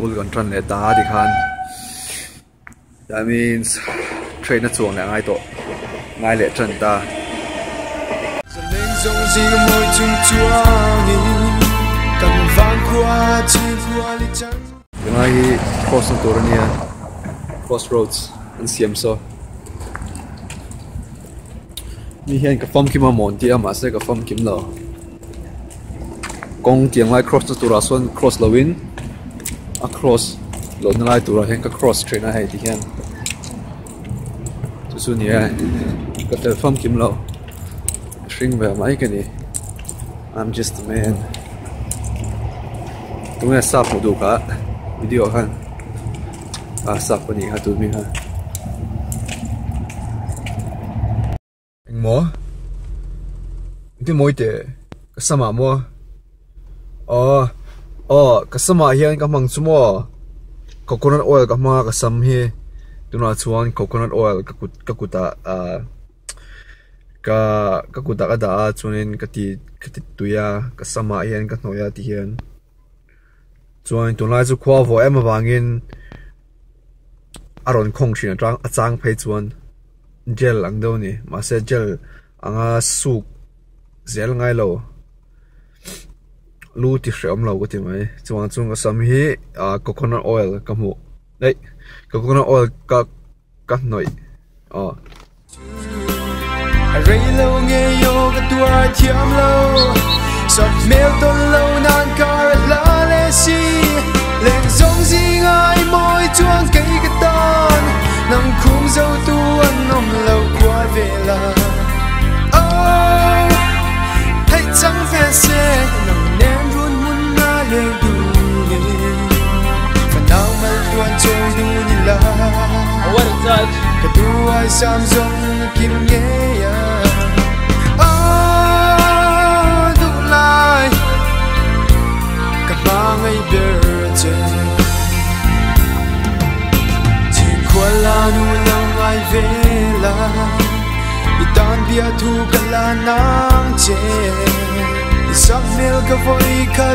school kan tran le ta di khan. That means train na chuang le ngai to ngai le tran ta. Ngai cross na tur ania crossroads an siam so mi hian ka fam kim a mon ti ama se ka fam kim lo. Kong tiang lai cross na tura son cross lawin a cross. lo na lai tura hẹn ka cross train a hei ti hian chu chu ni ai ka tel fam kim lo string về máy cái này I'm just a man. tụi mình sắp một đủ cả video han à sắp cái này ha tụi mình ha anh mua cái mối tệ cái sao mà mua ờ ờ cái sao mà hiện cái măng chú mua coconut oil cái mà cái sam hi tụi nó chuan coconut oil cái cút cái cút à ka ka kuta ka da chuanin ka ti ka ti tuya ka à, sama hian ka hnoya ti hian chuan tunlai chu khwa vo em awangin aron khong thin atang achang à, phei chuan gel ang do ni ma se gel à, anga suk zel ngay lo lu ti hreom lo ko ti mai. Chuan chung ka sam hi coconut oil ka mu nei coconut oil ka ka noi ờ rây lâu nghe yo cái tua thiam lâu sọt mèo tôn lâu nan car la lê si. Kedua Samsung kim à. nghe ya Adulay Kabangay berje Tinkwala nulang ay vela Itan biya tu kala nang che. Isang mil ka voy ka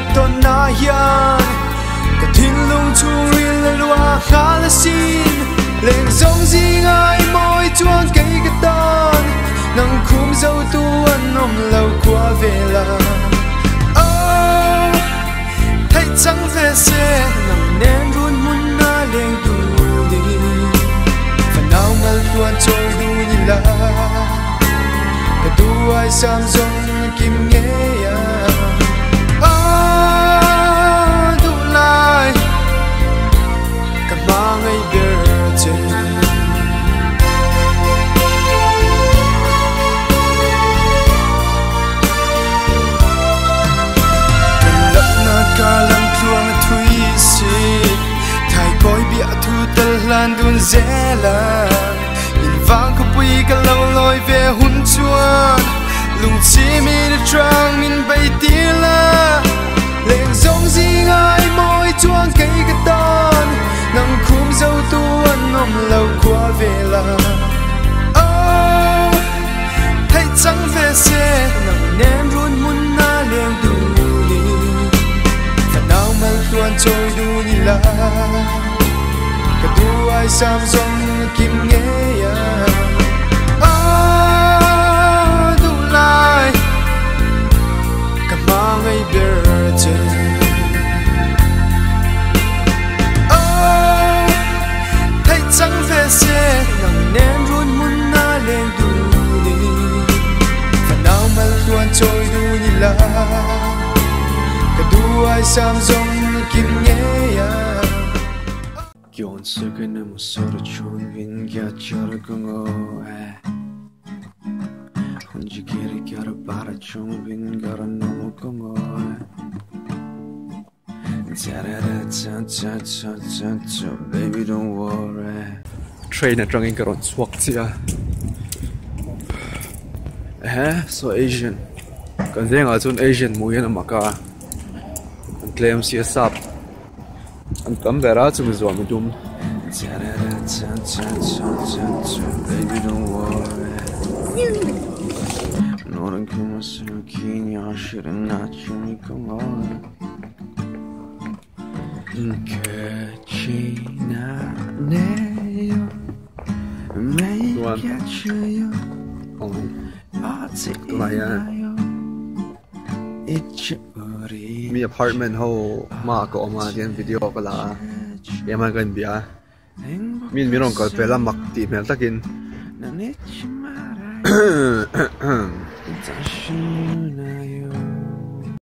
na yan Katinlong churil lalwa khalasin lên giống gì ai môi chuông cây cái ton nắng khum dâu tu ăn ôm lâu qua về là oh thấy trắng về xe nằm nén run muốn na lên tu đi phần nào ngල් tuôn trôi du như là cái tu ai sam giống dễ là in vang có bùi cả lâu lôi về hun chuan lùng chi mi được trang min bay tia la. Lên giống gì ai môi chuan cây cái Kedua Samsung kim nghe ya à. Adulai Kamangai berje Oh Thấy trắng về xe Nằm nén run muốn na lên đủ đi. Phần nào mà tuan trôi đủ như là. Kedua Samsung kim nghe Giòn sơ cái nằm sơ ra chuông vinh gà cho ra gong ô à Hôn chỉ kia ra kia ra bà ra chuông vinh gà ra nông ô gong ô à Ta ra ra ta ta ta ta ta Baby don't worry. Train at rangin karon swak siya Eh, so Asian. Kan zeng a chun Asian mu yan maka An claim siya sap An kam vera chung zo mi dum Baby don't worry 너는 그 모습을 기냐 싫은 아침이 come on Okay China neyo May Tuan. catchayo Ong Ati Tuan yan. inayo Ichuri mi apartment ho ma ko ma dian video ka la ya ma kan bia min mi rong kal pela mak ti mel takin Nanichimaray Tashuna